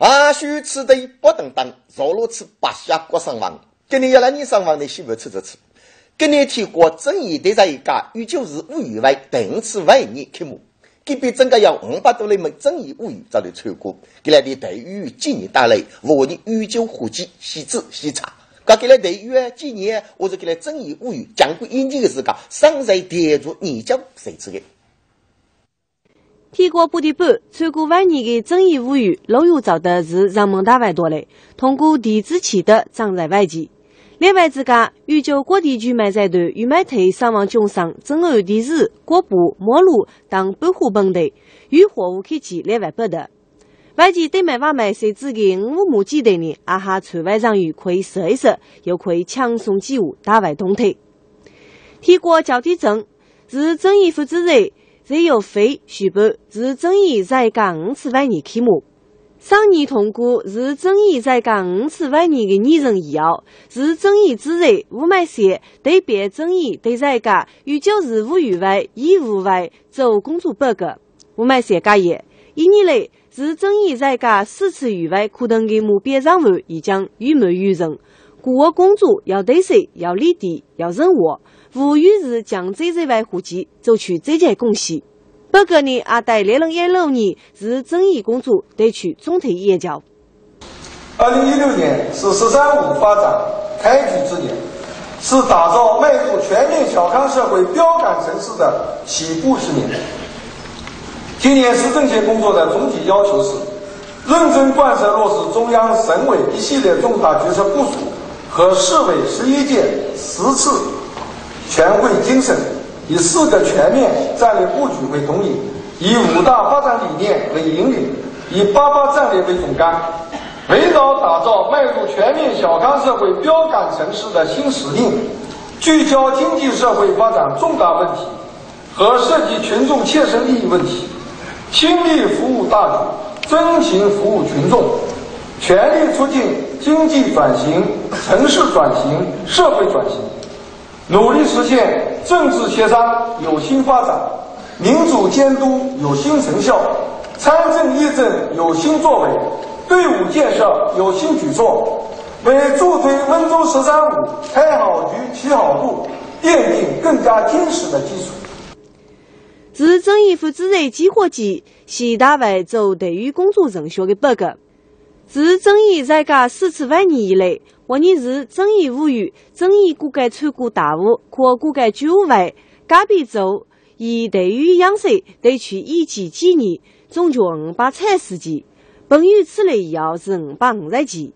啊，许此地不等当，若如此八下国上王，今年要来你上王的媳妇吃着吃。今年提过正义的在一家，与就是五余外，定此为你开幕。隔壁整个有五百多人们正义物语早就穿过，给来的待遇今年带来，我的御酒火鸡喜子喜茶。噶给来待遇，今年我是给来正义物语讲过引进的时候，上在店主你叫谁吃的？天国八点半穿过万年的正义物语，路远找的是让门大外多嘞，通过地址取得长在外籍。另外，自家预就各地区卖菜团与卖推上网经商，正安地市、国部、马路等百货本地与货物客机另外不得。外籍对买外卖甚至给五亩几的呢，阿哈村外上鱼可以说一说，又可以抢送几物大外动态。天国交地证是正义负责人，只有费续办是正义在港五次万年开幕。上年通过是正义在港五次万年的拟人以后，是正义之人吴买些对别正义对在家与旧事务以外义务外做工作报告。吴买些家业一年来是正义在家四次与外可等的目标任务已将圆满完成。各个工作要对谁要立地要任务，无疑是将这在外户籍做出最佳贡献。报告呢，阿在二零一六年是正义工作得出总体研究。二零一六年是“十三五”发展开局之年，是打造迈入全面小康社会标杆城市的起步之年。今年市政协工作的总体要求是：认真贯彻落实中央、省委一系列重大决策部署和市委十一届十次全会精神。以四个全面战略布局为统领，以五大发展理念为引领，以八八战略为总纲，围绕打造迈入全面小康社会标杆城市的新使命，聚焦经济社会发展重大问题和涉及群众切身利益问题，倾力服务大局，真情服务群众，全力促进经济转型、城市转型、社会转型。努力实现政治协商有新发展，民主监督有新成效，参政议政有新作为，队伍建设有新举措，为助推温州“十三五”开好局、起好路奠定更加坚实的基础。自正义负责人季火基习大伟做对于工作人选的报告。自正义在家四次万年以来。我你是正义无语，正义骨改参过大务，可骨改居务外，隔壁州以对于养生得去一级纪念，总共五百菜十斤。本于此类以后是五百五十斤。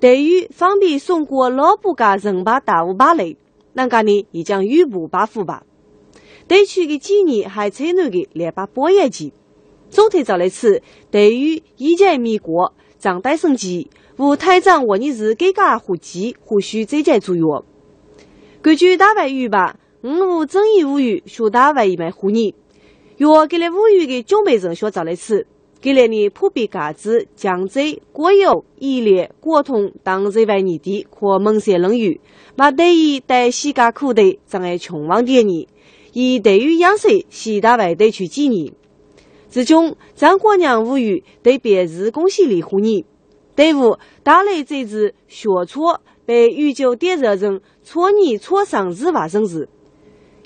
对于方便送过老布家人把大务把类，那个呢已将预部把副把。对去的纪念还采纳的两百八十斤。总体上来此，对于一件米国张代升级。吴台长，我你是给家户籍或许再加作用。根据大外语吧，五无正义无语，学大外一枚护你。若给了无语的准备人学找来吃，给了你普遍价值江浙、国有、伊犁、国通等在外你地或蒙山冷语，嘛对于带西家苦的障碍穷望点你，以对于养生西大外地区纪念。之中，张国娘无语对别日恭喜你护你。队伍带来这支学车被宇宙点热成错你错上日化城市。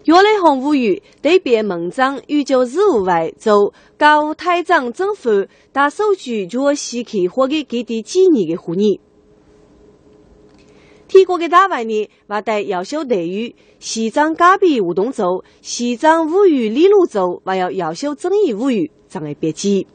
岳雷红无语对别门长宇宙事务外做高台长政府大手举着西客或给给的纪念的护你。提过的大外呢，还带要求待遇西藏戈壁梧桐州、西藏无语李路州，还要要求正义无语障碍别记。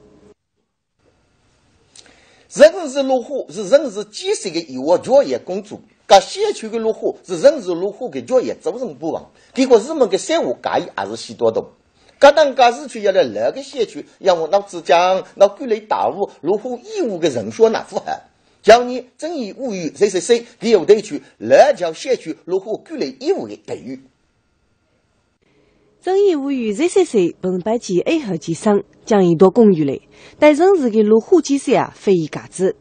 人事入户是人事建设的义务作业工作，各县区的入户是人事入户的作业责任部分。结果，日们的生活介意还是许多多。各当各市区要来哪个县区，要我那只讲那管理大务入户义务的人数那符合。叫你正义无语谁谁谁，给有地区哪条县区入户管理义务的待遇。正义无语 ZCC 本班级 A 号机上将一多公寓嘞，但人事的路虎机上啊非一家子。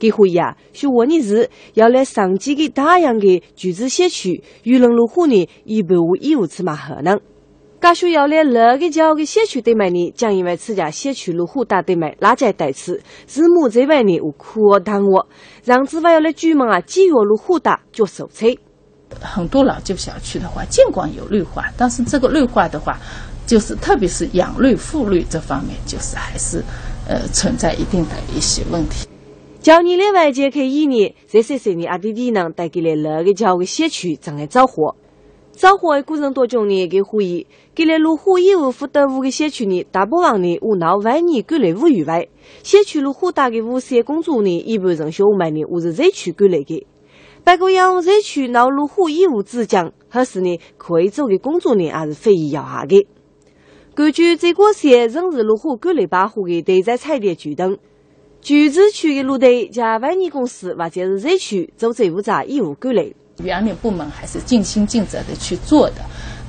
给会议啊，说我你是要来上级的大洋的居住小区，舆论路虎呢一般无义务此嘛可能。噶需要来六个桥的小区对面呢，将因为自家小区路虎大对面拉在带刺，日暮这外呢，我苦耽误，让之外要来居民啊，几月路虎大就受催。很多老旧小区的话，尽管有绿化，但是这个绿化的话，就是特别是养绿护绿这方面，就是还是呃存在一定的一些问题。叫你的外界可以呢，这些些呢阿弟弟呢带给了那个叫个小区障碍着火。着火的过程当中呢，给回忆，给来路虎业务负责五个小区呢，大部分呢无闹万年管理物以外，小区路虎大的物业工作呢，一般人小我们呢，我是社区管理的。不过要社区闹路虎业务之讲，还是呢可以做的工作呢，还是非议要下的。根据这个县城市路虎管理保护的地在彩电举灯，居住区的路队加万年公司或者是社区做这务责业务管理。园林部门还是尽心尽责的去做的，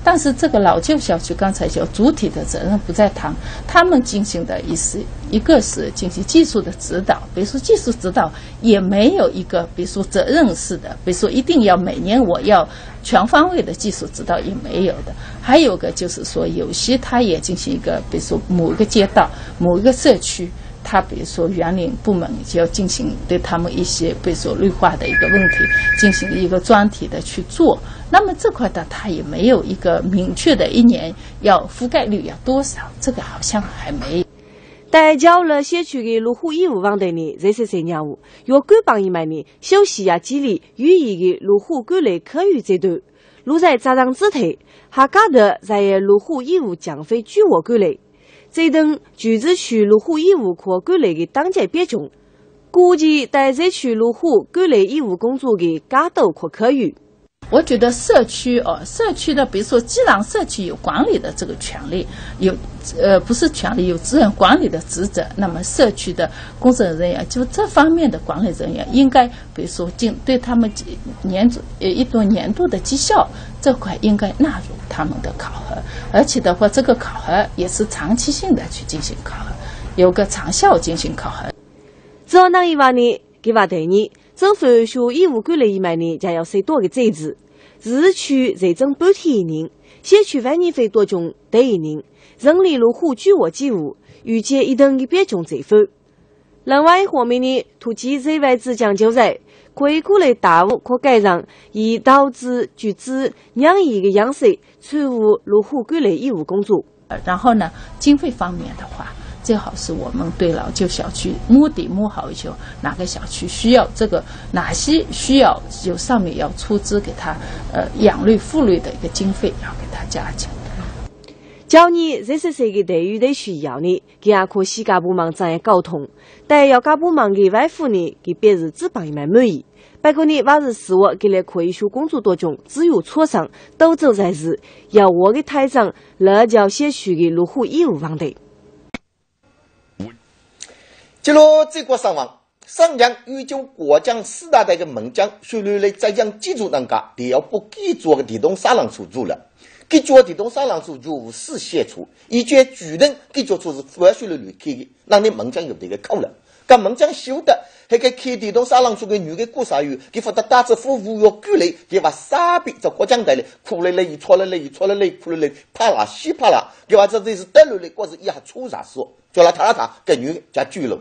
但是这个老旧小区刚才讲主体的责任不在他，他们进行的一是一个是进行技术的指导，比如说技术指导也没有一个，比如说责任式的，比如说一定要每年我要全方位的技术指导也没有的，还有个就是说有些他也进行一个，比如说某一个街道、某一个社区。他比如说园林部门就要进行对他们一些比如说绿化的一个问题进行一个专题的去做，那么这块的他也没有一个明确的一年要覆盖率要多少，这个好像还没。待交了小区的入户业务网队呢，这些三年五要管帮一买呢，小溪呀建立有益的入户管理科学阶段，如在扎上之退，还加的在路虎业务降费巨额管理。这等全市区路虎业务课管理的当级标准，估计在这区路虎管理业务工作的加多可可遇。我觉得社区哦，社区的，比如说，既然社区有管理的这个权利，有呃不是权利，有责任管理的职责，那么社区的工作人员就这方面的管理人员，应该比如说进对他们年度呃一段年度的绩效这块应该纳入他们的考核，而且的话，这个考核也是长期性的去进行考核，有个长效进行考核。政府学义务管理一万年，将要收多个债子，市区财政补贴一年，小区万年费多种得一年，人力路虎巨额机务，预计一等一百种财富。另外一方面呢，突起在外之讲究在，可以鼓励大务可改让，以导致举资两亿的样式，参与路虎管理义务工作。然后呢，经费方面的话。最好是我们对老旧小区摸底摸好以后，哪个小区需要这个，哪些需要就上面要出资给他，呃，养绿护绿的一个经费要给他加强。教你这是谁的待遇的需要呢？给阿可西干部忙这样沟通，但要干部门给外户呢，给别人只帮一蛮满意。不过呢，往日是我给了可以学工作当中，只有磋商，都走在是要我的台长乐教小区的路虎业务方队。接落这个上网，上将预就国将四大队的门将，虽然来浙江记住人家，也要不给做个电动沙浪车做了。给做电动沙浪车就事先出，一见巨人给做出是富二水的旅开的，那你门将有这个扣了。搿门将晓得，还给开电动沙浪车的女的过啥月，给发的打着服务要鼓励，给把傻逼在过江台里哭了嘞，错了嘞，错了嘞，哭了嘞，啪啦稀啪啦，给话这这是得了嘞，或是一下出啥说，叫他他他，搿女加拘了。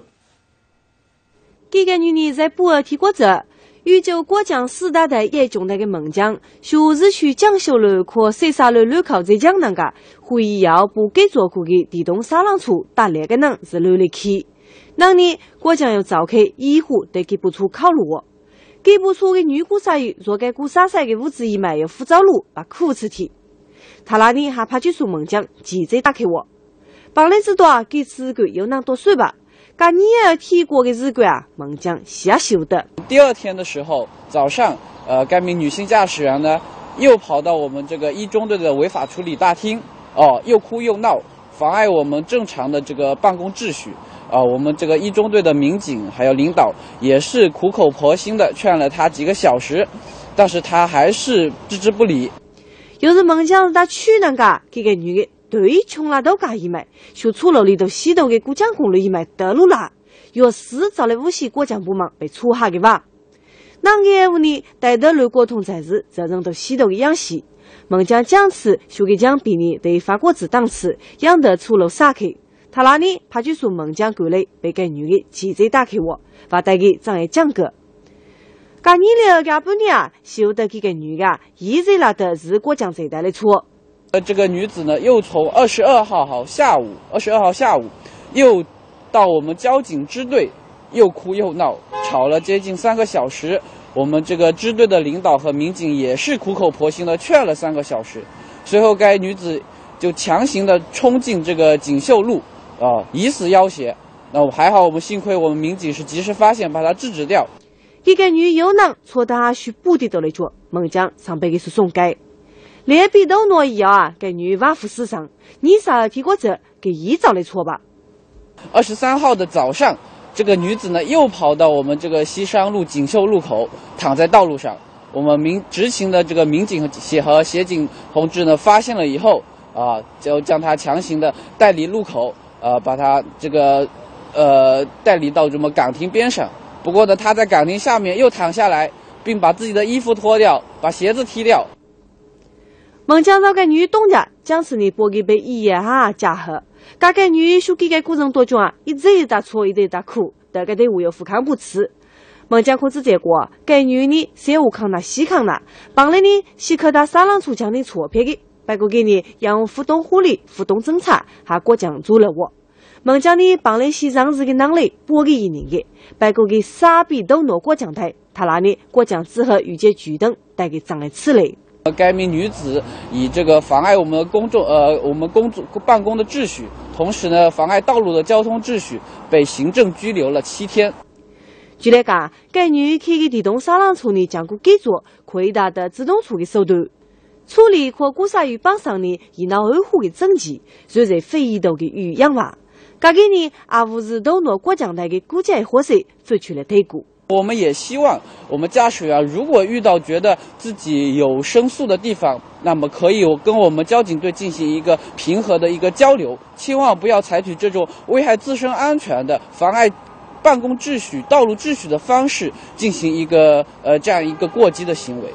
这个女人在博尔提国者，预救过江四大队一中那个门将，学日区江修路和三沙路路口在江那个，会议要不给做过的电动沙浪车打那个人是哪里去？那年过江要召开医护对给不出考虑，给不出的女股啥有若该股啥赛的物资一买要扶走路把苦吃提，他那里还怕就说门将记者打开我，帮你知道给资格有那多水吧？噶你也提过的日管啊，猛将瞎修的。第二天的时候，早上，呃，该名女性驾驶员呢，又跑到我们这个一中队的违法处理大厅，哦，又哭又闹，妨碍我们正常的这个办公秩序。啊，我们这个一中队的民警还有领导也是苦口婆心的劝了他几个小时，但是他还是置之不理。要是猛将他去那个这个女的。对穷了都干一买，学初楼里头洗头给过江公路一买得路啦。要是找来无锡过江部门被处下的吧？那个屋里带的路过通才是责任都洗头一样洗。孟姜将此修给江边呢，对法国子档次，养得出路撒开。他那里派出所孟姜管理被该女的记者打开我，把带给张爱讲个。噶你了噶半年啊，修得这个女的一直拿的是过江这带的车。呃，这个女子呢，又从二十二号好下午，二十二号下午，又到我们交警支队，又哭又闹，吵了接近三个小时。我们这个支队的领导和民警也是苦口婆心的劝了三个小时，随后该女子就强行的冲进这个锦绣路，啊，以死要挟。那我还好，我们幸亏我们民警是及时发现，把他制止掉。一个女又囊戳得阿许补的到了脚，孟江上辈给是送改。连比都诺一啊，该女万夫死伤，你啥提过这给依照的错吧？二十三号的早上。这个女子呢，又跑到我们这个西山路锦绣路口，躺在道路上。我们民执勤的这个民警协和协警同志呢，发现了以后啊，就将她强行的带离路口，呃，把她这个呃带离到这么岗亭边上。不过呢，她在岗亭下面又躺下来，并把自己的衣服脱掉，把鞋子踢掉。孟江那个女东家将是你拨给被一夜哈加贺。噶个女修改个过程多久啊？一直一打错，一直一打苦，大概对我有富康不吃。孟姜控制结果，该女呢先无抗那西抗那，帮来呢西克达沙朗出将的错骗的，白过给你让互动护理、互动侦查，还过江做了我。孟姜呢帮了西藏日的囊里拨给一年的，白过给傻逼都挪过江台，他那里过江之后遇见举动，带给障碍此类。该名女子以这个妨碍我们公众呃我们工作办公的秩序，同时呢妨碍道路的交通秩序，被行政拘留了七天。据了解，该女开的电动三轮车呢，经过改装，可以达到自动车的手段，处理和鼓刹与帮上呢一脑二虎的整齐，然在非移动的雨氧化。这个呢，阿五日都拿过江台的估计货色做出了对估。我们也希望我们驾驶员如果遇到觉得自己有申诉的地方，那么可以跟我们交警队进行一个平和的一个交流，千万不要采取这种危害自身安全的、妨碍办公秩序、道路秩序的方式进行一个呃这样一个过激的行为。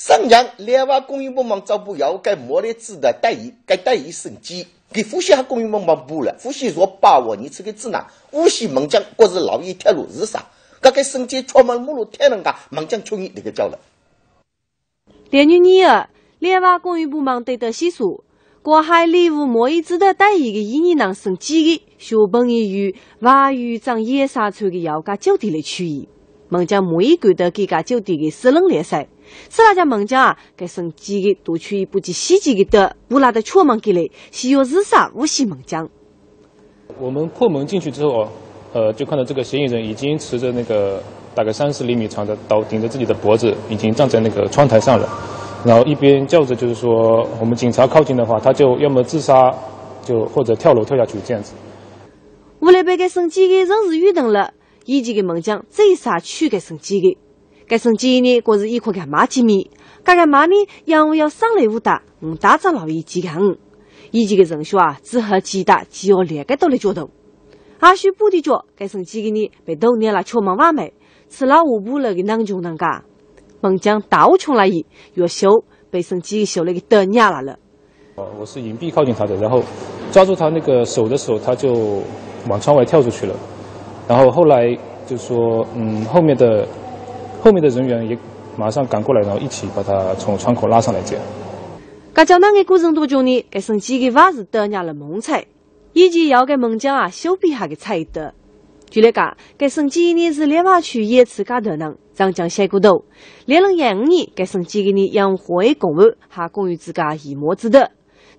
沈阳联华公益部门招募要该莫列子的代议，该代议升级。给呼吸哈公益帮忙补了，呼吸说把握你这个指南，无锡孟江国是老一铁路是啥？搿个升级出门目录太能干，孟江求你那个叫了。连女女儿，联华公益部门得到细数，国海礼物贸易值得待遇的一年能升级的，学本业与外语长野沙村的要价酒店的区域，孟江贸易馆的这家酒店的私人联赛。是那家孟江啊，该升级的夺取一部及细节的不拉的全门给来，需要日杀无锡孟江。我们破门进去之后，呃，就看到这个嫌疑人已经持着那个大概三十厘米长的刀，顶着自己的脖子，已经站在那个窗台上了。然后一边叫着，就是说我们警察靠近的话，他就要么自杀，就或者跳楼跳下去这样子。为了被该升级的人是遇等了，以及给门将再杀去该升级的。该生几呢？果是一块干妈几米，干干妈呢？养要上来武大，嗯，大长老一几看，以前的人说啊，只和几大几要两个都来脚头。阿许补的脚，该生几个呢？被多年了敲门外卖，吃了五步了个囊穷囊嘎。孟江倒穷了一，越修被生几个修了个得娘了了。哦，我是隐蔽靠近他的，然后抓住他那个手的时候，他就往窗外跳出去了。然后后来就说，嗯，后面的。后面的人员也马上赶过来，然后一起把他从窗口拉上来。这样，噶叫那个过程多久呢？该生几个娃是得伢了蒙彩，以及要给孟江啊修比下个彩的。据了解，该生几年是莲花区野池噶的人，长江峡谷头。两零一五年，该生几个年养活的公务，还公寓自家一模之德。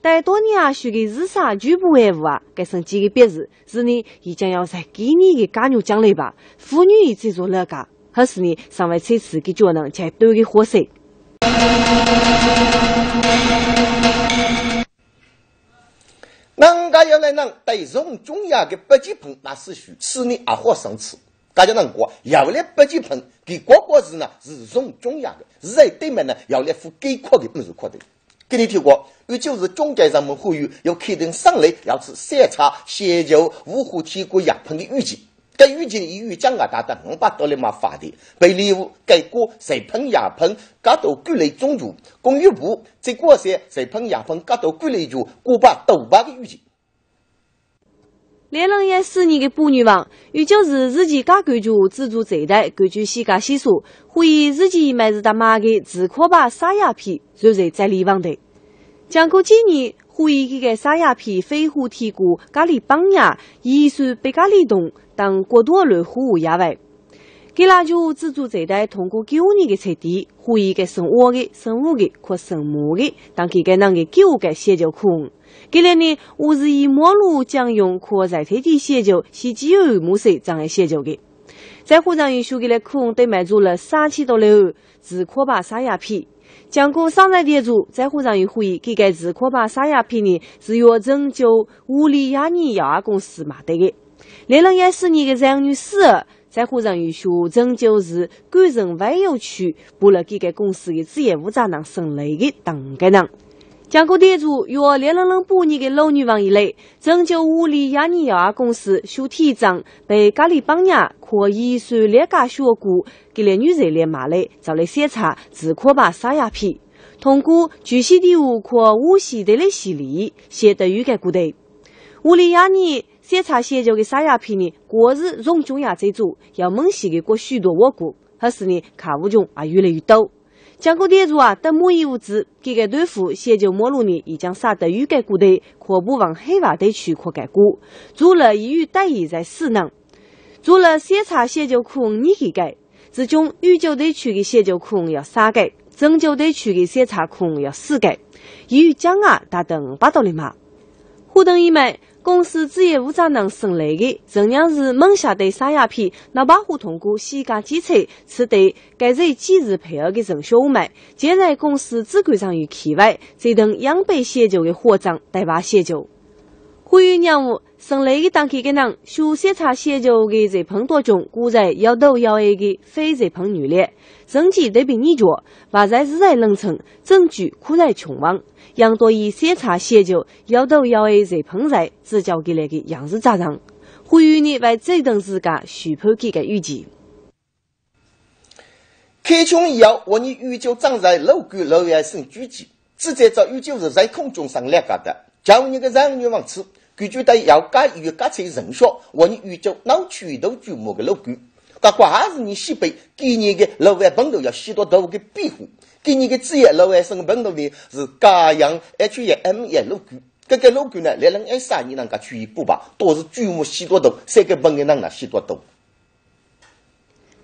但多年啊，许个日杀拒不为伍啊，该生几个表示是呢，已将要在给你的加入奖励吧，妇女一起做那个。可是呢，上外测试给脚能才多的货色。人家要来人对用中药的北极盆那是虚，吃呢也好生吃。大家能过要来北极盆给国国是呢是用中药的，是在对面呢要来付给阔的不是阔的。给你听过，有就是中介人们呼吁要开灯上来要吃三叉、鲜酒、五虎铁锅、药盆的预计。该预计已与江亚达的五百多里马发的，被利物该国谁喷亚喷，加到各类种族，工业部在过些谁喷亚喷，加到各类族过百多百个预计。两人一四年的妇女王，与就是自己家感觉自助这代根据西家细说，怀疑自己买是他妈的自可把沙鸦片，然后在离网的。讲过几年。怀疑这个沙鸦片飞虎天过咖喱绑牙，疑似被咖喱冻当过多类货物压外。给那就自助这代通过九年的测地，怀疑个生活的、生物的、或生物的，当给个那个九个写就可。给了呢，我是以马路将用可在特地写就，是基于木色障碍写就的。在火上又修给了可得卖出了三千多楼，自可把沙鸦皮。江古商在店主在火上又怀疑，给个自可把沙鸦皮呢是由拯救乌里亚尼药公司买的的。二零一四年的长女死儿，在火上又说拯救是感人外邮区拨了给个公司的职业负责人省内的当个人。江古店主约二零零八年的老女王一类，拯救乌里亚尼药业公司修体长被咖喱绑架，可以算两家血骨。给了女人连骂嘞，找来检查，只可把沙鸦皮。通过巨细的物可无锡的的洗礼，写得有个古代。乌里亚尼检查写就的沙鸦皮呢，过日从中亚这组，要猛细的过许多我国，可是呢，看不中啊，越来越多。江古店主啊，等某一物资，给个对付先就马路呢，已将撒得有个古代，可不往黑瓦地区扩改过，做了一语待义在死能，做了检查写就可你去改。自中宇宙地区的写就可要三改，拯救地区的检查可要四改，与江啊达到五百多里马。互动一枚，公司职业负责人送来的陈娘是猛下的沙鸦皮，那把火通过细家检测，是对该人及时配合的陈小梅，建在公司主管上与企外，这等养被写就的货长带把写就。呼吁任务。生来的当地的人，学检查写就的在碰多中，古在要头要矮的非在碰女劣，成绩对比你弱，或在日在冷城，证据苦在穷网，杨多以检查写就要头要矮热碰在只交给那个样式咋样？呼吁你为这段时间续判给个预计。开枪以后，我你宇宙长在楼管楼外生狙击，直接找宇宙是在空中上两个的，叫你个让女王吃。根据对要改与改成人说，我你宇宙脑区都注目的老狗，但还是你西北今年的老外本头要许多多个庇护，给你的职业老外生本头呢是家养 H 一 M 一老狗，这个老狗呢，来人爱啥你能够去一步吧，都是注目许多多，三个本的人呢许多多。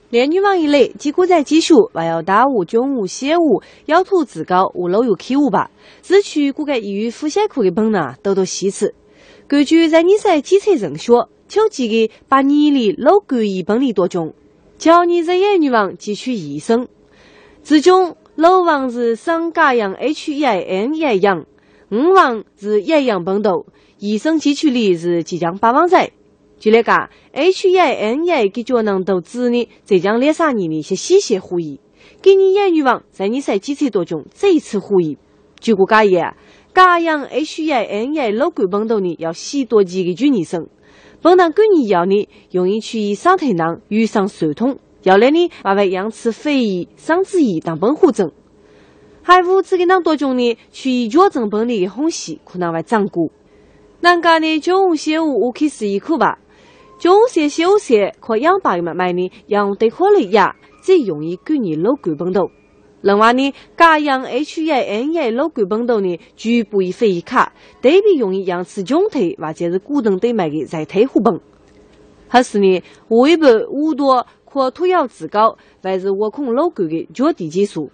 连女王一来，结果在继续，还要大雾、中雾、小雾，要图自高，五楼又起雾吧，只取骨个医院妇产科的本呢，都都稀吃。根据在你在检测人学，秋季的把你的老骨一本里多种，叫你在眼女王汲取医生。这种老王是生家养 H 一 N 一养，五王是一养本头，医生汲取的是即将八王仔。就那个 H 一 N 一给脚能都子呢，浙江两三年的些细些护疑，给你眼女王在你在检测多种再次护疑，结果假也。家养 H 一 N 一老骨本头呢，要洗多几个菌医生。本当管你要呢，用于去上腿囊、遇上酸痛，要来呢，娃娃养吃肥医、桑子炎当本护症。还无此个囊多种呢，去矫正本里的红细，可能会长骨。南家呢，中小五可以试一口吧。中小小些可养白嘛买呢，养对可类牙，最容易管你老骨本头。另外呢，家养 H 一 N 一老骨本头呢，局部一肥一卡，特别容易养出肿腿或者是骨头对脉的在退化本。还是呢，胃部五多或土窑自高，还是挖空老骨的较低技术。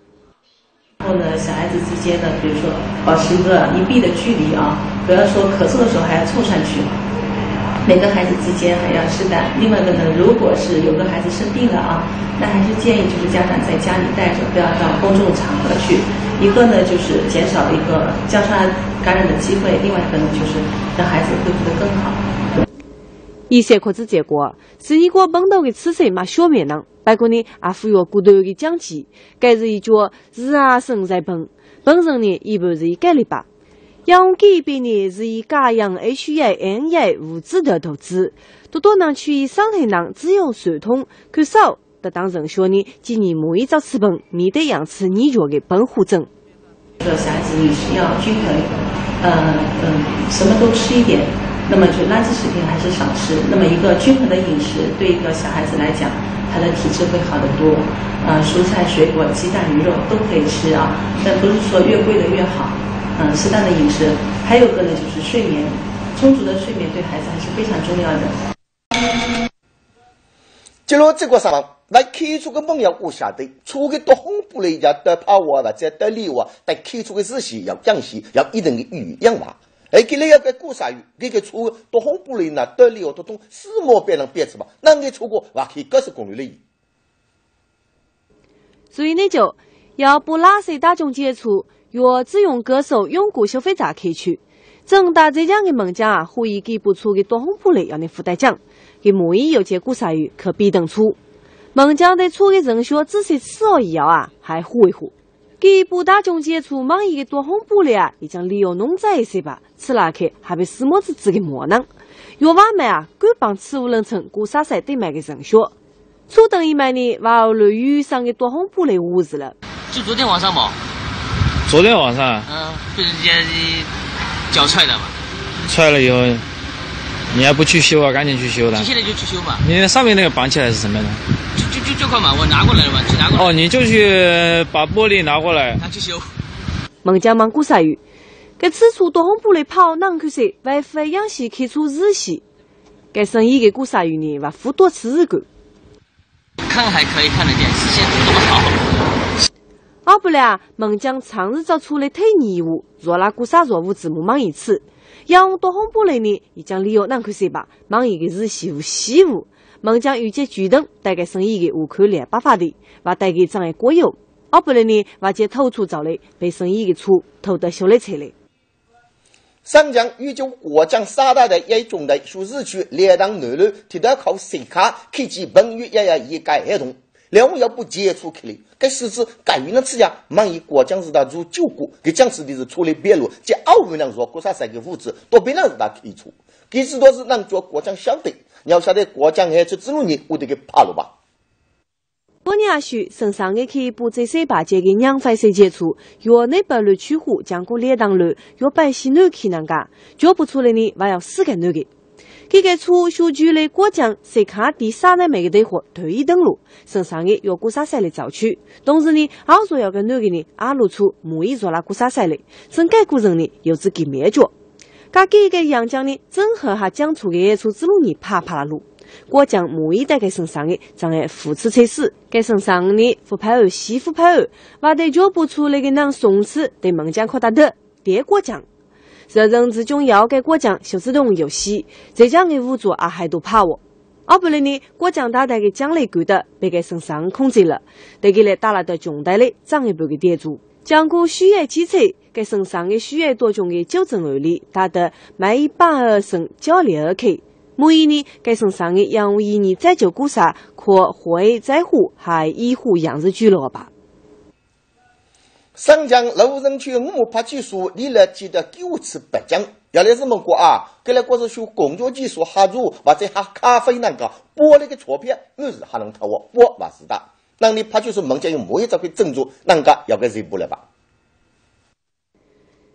然后呢，小孩子之间呢，比如说保持一个一臂的距离啊，不要说咳嗽的时候还要凑上去。每个孩子之间还要适当。另外一个呢，如果是有个孩子生病了啊，那还是建议就是家长在家里带着，不要到公众场合去。一个呢就是减少一个交叉感染的机会，另外一个呢就是让孩子恢复的更好。一些可知结果是一个本头的吃色嘛小面囊，不过呢啊服药骨头的讲解，该是一脚日啊生在本，本身呢一般是一个礼拜。养鸡百年是以家养 H 一 N 一物质的投资，多多能去以生态能只有传统看少得当人小人建议每一早吃本面对养吃泥脚的本户症。这小孩子饮食要均衡，呃嗯，什么都吃一点，那么就垃圾食品还是少吃。那么一个均衡的饮食对一个小孩子来讲，他的体质会好得多。呃，蔬菜、水果、鸡蛋、鱼肉都可以吃啊，但不是说越贵的越好。嗯，适当的饮食，还有个呢就是睡眠，充足的睡眠对孩子还是非常重要的。接落这个上网，来开出个梦要我晓得，出个多红布雷要得怕我或者得理我，但开出个事情要讲细，要一定的语养娃。哎，给你要个过啥语？给个出多红布雷呢？得理我都懂，四毛别人别吃嘛？那你出过还可以各式公里了。所以呢，就要把垃圾大众接触。若只用歌手永固消费闸开去，正大浙江的门将啊，可以给不出的多红布雷要你附带奖，给满意有结果啥鱼可必等出。门将对出的人选仔细吃了以后啊，还唬一唬。给不大众接触满意的多红布雷啊，已经利用弄在一些吧，吃拉开还被死么子子给磨囊。若外卖啊，敢帮吃无人称过啥赛对买的人选，初等一买呢，娃儿雷雨上的多红布雷无事了。就昨天晚上嘛。昨天晚上，嗯，被人家脚踹的嘛，踹了以后，你还不去修啊？赶紧去修的。你现在就去修嘛。你那上面那个绑起来是什么的？就就就这块嘛，我拿过来了嘛，去拿过来。哦，你就去把玻璃拿过来。拿去修。孟家忙过啥鱼？该此处多红布雷跑，哪看谁？外敷氧气开出日系。该生意给过啥鱼呢？把付多次日干。看还可以看得见，视线不怎么好。后不然，孟将长日早出来推泥物，若那古啥若无字幕忙一次，用多红布雷呢？已将利用难看些吧？忙一个是西物西物，孟将遇见举动，带给生意的无可怜办法的，话带给障碍国有。后不然呢？话接投出走来，被生意的出投得修来车来。上将预就过江三大的一种的数字区两当南路，提到靠谁卡，开启本月也要一改合同。两位要不接触去了，该狮子该云的吃家，满意过江是他入九国，给江师的是出来别路，这奥运量说国啥三个物质，都别人是他推出，给知道是让叫国江晓得，你要晓得国江还出这种人，我得给怕了吧。过年许身上也可以把这些八戒的两块水接触，若那白路取火，将过列当路，若白西南去人家，叫不出来呢，还要死个那个。这个初学区的过江，谁看第三的每个队伙都一登陆，身上的要过啥赛的造区，同时呢，二说要跟那个呢，二路出木一做那过啥赛的，整改古人呢，又是给灭绝。噶给个杨江呢，整合下讲出个出之路呢，爬爬路，过江木一带给身上的，障碍扶持测试，给身上的副牌儿、西副牌儿，挖得脚不出那个能松弛，对孟江可打的，跌过江。热人之中要给果酱修自动游戏，浙江的五族啊还都怕我。而不然呢，果酱大带的奖励够的，被给身上控制了，得给来打了的穷带的涨一半的店主，将过血液检测，给身上的血液多种的纠正案例，打得每八二升交两二克。每一年给身上的养护一年再就过啥，可会在乎还医护养殖俱乐部。上江楼人区五拍技术立了记得九次颁奖，原来是么个啊？给来过是学工作技术哈入或者哈咖啡那个玻璃的钞票，我是还能投我，我不是的。那你拍技术孟家有没有这块珍珠，那个要给谁补了吧？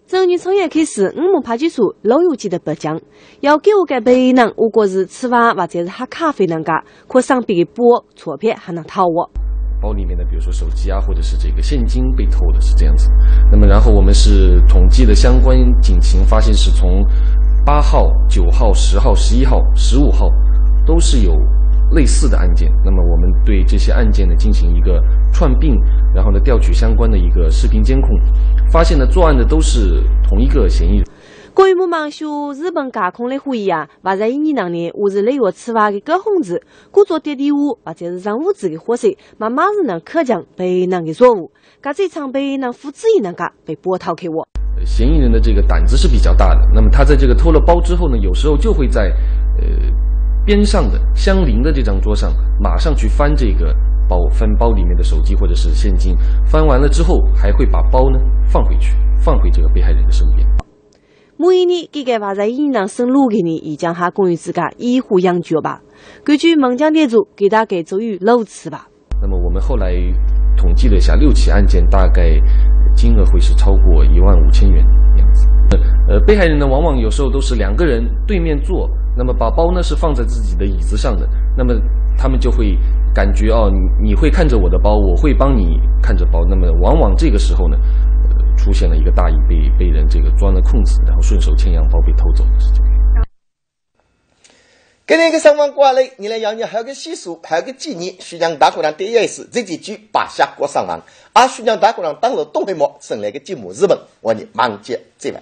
从年创业开始，五木拍技术老有记得颁奖，要给我个背囊，我国是吃饭或者是喝咖啡那个，可上边的拨钞票还能掏我。包里面的，比如说手机啊，或者是这个现金被偷的，是这样子。那么，然后我们是统计的相关警情，发现是从八号、九号、十号、十一号、十五号都是有类似的案件。那么，我们对这些案件呢进行一个串并，然后呢调取相关的一个视频监控，发现呢作案的都是同一个嫌疑人。关于我们学日本架空的会议啊，或者一年当年我是累月吃饭的高红子，故作跌地舞，或者是上物质的货色，妈妈是能可将被人的错误，噶这场被人复制一那个被波涛给我。嫌疑人的这个胆子是比较大的，那么他在这个偷了包之后呢，有时候就会在呃边上的相邻的这张桌上，马上去翻这个包，翻包里面的手机或者是现金，翻完了之后还会把包呢放回去，放回这个被害人的身边。每一年给个娃在营养生路的人，已将哈关于自家医护养脚吧。根据孟江店主给大家做于六次吧。那么我们后来统计了一下，六起案件大概金额会是超过一万五千元样子。呃，被害人呢，往往有时候都是两个人对面坐，那么把包呢是放在自己的椅子上的，那么他们就会感觉哦，你你会看着我的包，我会帮你看着包，那么往往这个时候呢，出现了一个大意，被被人这个钻了空子，然后顺手牵羊，包被偷走的事情。今年个上访过来，你来养你还有个习俗，还有个纪念。徐江大姑娘第一次这几句八下过上访，而徐江大姑娘当了东黑幕，生来个节目日本，我你忙接这位。